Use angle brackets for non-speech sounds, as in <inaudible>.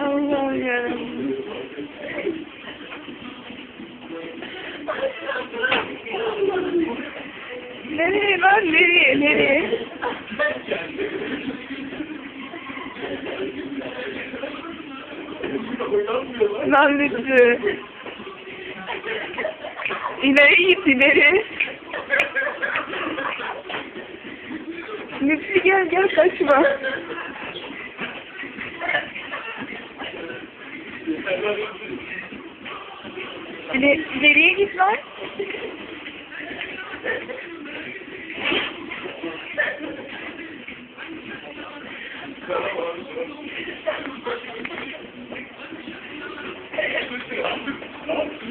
Allah'ım yarabbim. Nereye lan nereye nereye? Lan Lütfü. İleri git ileri. Lütfi gel gel kaçma. Ne, nereye git lan? <laughs>